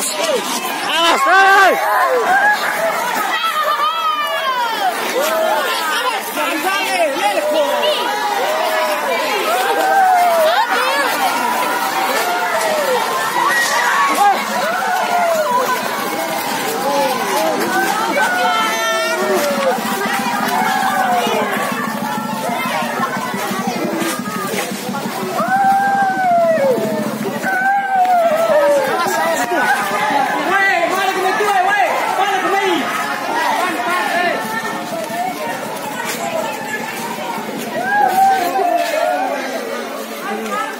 Alas! Alas! Alas!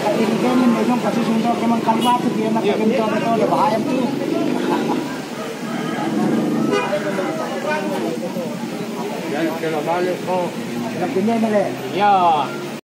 katingin mo yung pasusundo ka mang kalimato diyan na kaganto na to, na bahayam to. Yan, kaya balik po. Napinyan nila. Ya.